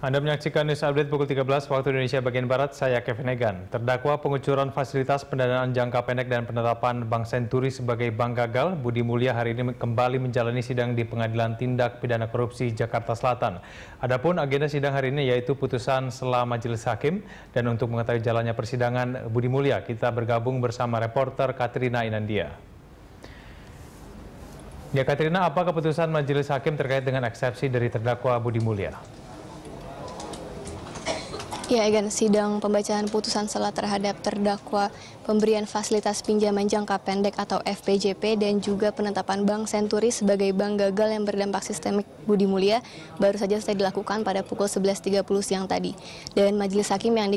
Anda menyaksikan News Update pukul 13 waktu Indonesia bagian Barat, saya Kevin Egan. Terdakwa pengucuran fasilitas pendanaan jangka pendek dan penetapan Bank Senturi sebagai bank gagal, Budi Mulia hari ini kembali menjalani sidang di Pengadilan Tindak Pidana Korupsi Jakarta Selatan. Adapun agenda sidang hari ini yaitu putusan setelah majelis hakim dan untuk mengetahui jalannya persidangan Budi Mulia, kita bergabung bersama reporter Katrina Inandia. Ya Katrina, apa keputusan majelis hakim terkait dengan eksepsi dari terdakwa Budi Mulia? Ya, Egan, sidang pembacaan putusan selah terhadap terdakwa pemberian fasilitas pinjaman jangka pendek atau FPJP dan juga penetapan Bank Senturi sebagai bank gagal yang berdampak sistemik Budi Mulia baru saja selesai dilakukan pada pukul 11.30 siang tadi. Dan majelis hakim yang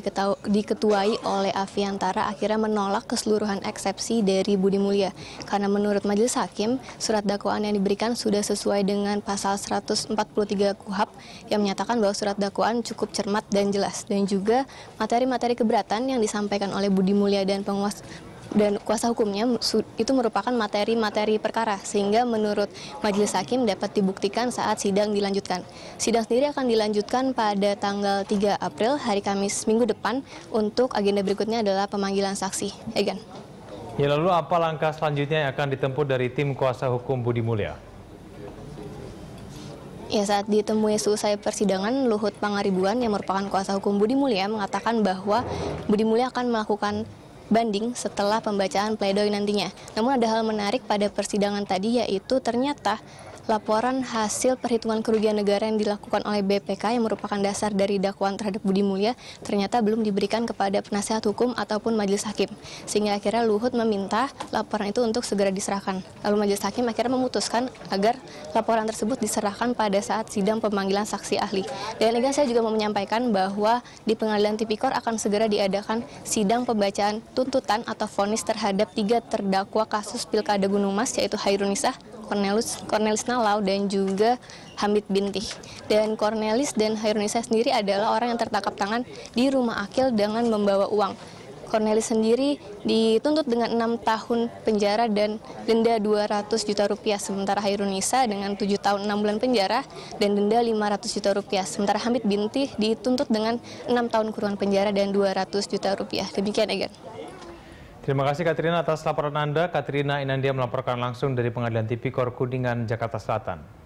diketuai oleh Aviantara akhirnya menolak keseluruhan eksepsi dari Budi Mulia. Karena menurut majelis hakim, surat dakwaan yang diberikan sudah sesuai dengan pasal 143 KUHAP yang menyatakan bahwa surat dakwaan cukup cermat dan jelas. Dan juga materi-materi keberatan yang disampaikan oleh Budi Mulia dan penguas dan kuasa hukumnya itu merupakan materi-materi perkara sehingga menurut majelis hakim dapat dibuktikan saat sidang dilanjutkan. Sidang sendiri akan dilanjutkan pada tanggal 3 April hari Kamis minggu depan untuk agenda berikutnya adalah pemanggilan saksi. Egan. Ya lalu apa langkah selanjutnya yang akan ditempuh dari tim kuasa hukum Budi Mulia? Ya, saat ditemui selesai persidangan, Luhut Pangaribuan yang merupakan kuasa hukum Budi Mulia mengatakan bahwa Budi Mulia akan melakukan banding setelah pembacaan pledoi nantinya. Namun ada hal menarik pada persidangan tadi yaitu ternyata laporan hasil perhitungan kerugian negara yang dilakukan oleh BPK yang merupakan dasar dari dakwaan terhadap Budi Mulya ternyata belum diberikan kepada penasihat hukum ataupun majelis hakim. Sehingga akhirnya Luhut meminta laporan itu untuk segera diserahkan. Lalu majelis hakim akhirnya memutuskan agar laporan tersebut diserahkan pada saat sidang pemanggilan saksi ahli. Dan ini saya juga mau menyampaikan bahwa di pengadilan tipikor akan segera diadakan sidang pembacaan tuntutan atau vonis terhadap tiga terdakwa kasus Pilkada Gunung Mas yaitu Hairunisa, Cornelis, Cornelis Nalau dan juga Hamid Bintih. Dan Cornelis dan Hairunisa sendiri adalah orang yang tertangkap tangan di rumah Akil dengan membawa uang. Cornelis sendiri dituntut dengan enam tahun penjara dan denda 200 juta rupiah, sementara Hairunisa dengan 7 tahun 6 bulan penjara dan denda 500 juta rupiah. Sementara Hamid Bintih dituntut dengan enam tahun kurungan penjara dan 200 juta rupiah. Demikian, Egan. Terima kasih Katrina atas laporan Anda. Katrina Inandia melaporkan langsung dari Pengadilan Tipikor Kuningan, Jakarta Selatan.